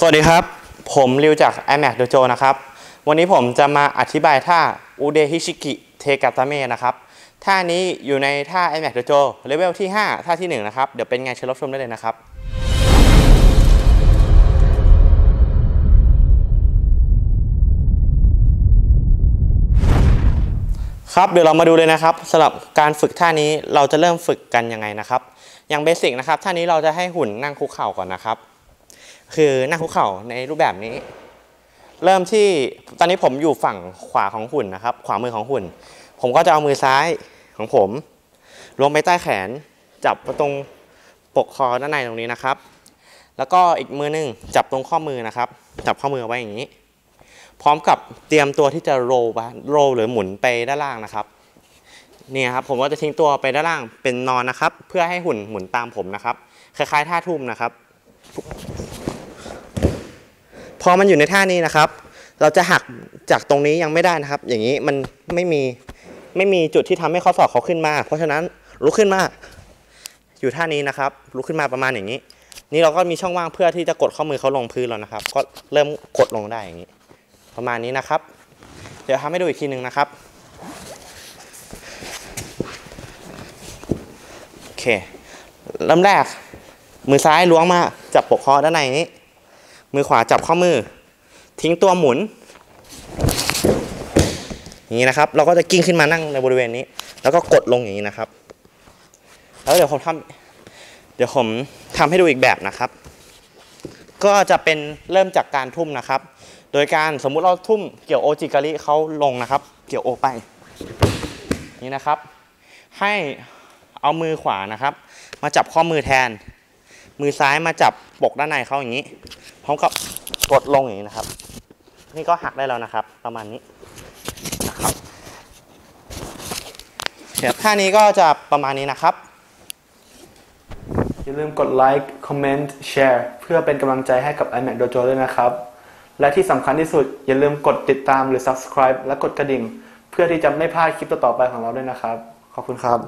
สวัสดีครับ ผมริวจาก iMac Dojo นะครับ วันนี้ผมจะมาอธิบายท่าอุเดฮิชิกิเทกาตาเมะนะครับ ท่านี้อยู่ในท่า iMac Dojo เลเวลที่ 5 ท่าที่ 1 นะครับ เดี๋ยวเป็นไงเชิญรับชมได้เลยนะครับครับเดี๋ยวเรามาดูเลยนะครับสำหรับการฝึกท่านี้เราจะเริ่มฝึกกันยังไงนะครับ อย่างเบสิกนะครับท่านี้เราจะให้หุ่นนั่งคุกเข่าก่อนนะครับ คือนั่งคุกเข่าในรูปแบบนี้ เริ่มที่ตอนนี้ผมอยู่ฝั่งขวาของหุ่นนะครับ ขวามือของหุ่น ผมก็จะเอามือซ้ายของผมลงไปใต้แขนจับตรงปกคอด้านในตรงนี้นะครับ แล้วก็อีกมือหนึงจับตรงข้อมือนะครับ จับข้อมือไว้อย่างนี้ พร้อมกับเตรียมตัวที่จะโรลไปโรลหรือหมุนไปด้านล่างนะครับเนี่ยครับผมก็จะทิ้งตัวไปด้านล่างเป็นนอนนะครับ เพื่อให้หุ่นหมุนตามผมนะครับ คล้ายๆท่าทุ่มนะครับ พอมันอยู่ในท่านี้นะครับ เราจะหักจากตรงนี้ยังไม่ได้นะครับ อย่างนี้มันไม่มีไม่มีจุดที่ทำให้ข้อศอกเขาขึ้นมา เพราะฉะนั้นลุกขึ้นมา อยู่ท่านี้นะครับ ลุกขึ้นมาประมาณอย่างนี้ นี่เราก็มีช่องว่างเพื่อที่จะกดข้อมือเขาลงพื้นแล้วนะครับ ก็เริ่มกดลงได้อย่างนี้ ประมาณนี้นะครับ เดี๋ยวทำให้ดูอีกทีหนึ่งนะครับโอเคเริ่มแรกมือซ้ายล้วงมาจับปกคอด้านในนี้ มือขวาจับข้อมือ ทิ้งตัวหมุนอย่างนี้นะครับ เราก็จะกิ้งขึ้นมานั่งในบริเวณนี้ แล้วก็กดลงอย่างนี้นะครับ แล้วเดี๋ยวผมทำเดี๋ยวผมทำให้ดูอีกแบบนะครับ ก็จะเป็นเริ่มจากการทุ่มนะครับ โดยการสมมุติเราทุ่มเกี่ยวโอจิการิเขาลงนะครับ เกี่ยวโอไป นี่นะครับ ให้เอามือขวานะครับ มาจับข้อมือแทน มือซ้ายมาจับปกด้านในเขาอย่างนี้พร้อมกับกดลงอย่างนี้นะครับ นี่ก็หักได้แล้วนะครับ ประมาณนี้นะครับเดี๋ยวท่านี้ก็จะประมาณนี้นะครับ อย่าลืมกดไลค์คอมเมนต์แชร์เพื่อเป็นกำลังใจให้กับ iMac Dojo ด้วยนะครับ และที่สำคัญที่สุด อย่าลืมกดติดตามหรือ subscribe และกดกระดิ่ง เพื่อที่จะไม่พลาดคลิปต่อๆไปของเราด้วยนะครับ ขอบคุณครับ